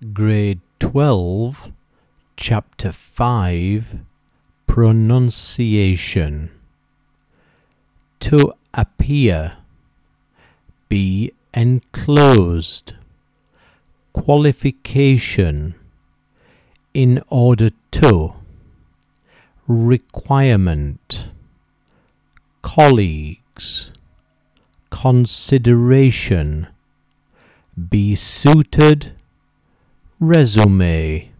Grade 12, Chapter 5 Pronunciation. To appear, be enclosed. Qualification. In order to. Requirement. Colleagues. Consideration. Be suited Resume